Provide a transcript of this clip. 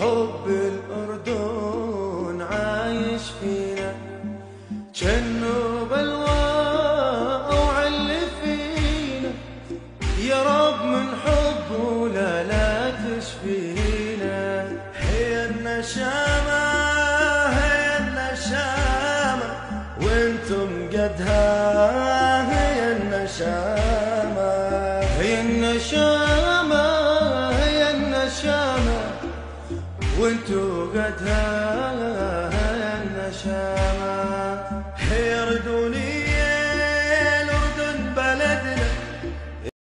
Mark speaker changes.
Speaker 1: حب الأردن عايش فينا. جنو بلوى وعل فينا يا رب من حبه لا لا تشفينا. هي النشامة هي النشامة. وأنتم قدها هي النشامة. هي النشامة. وانتو قد هالنشامات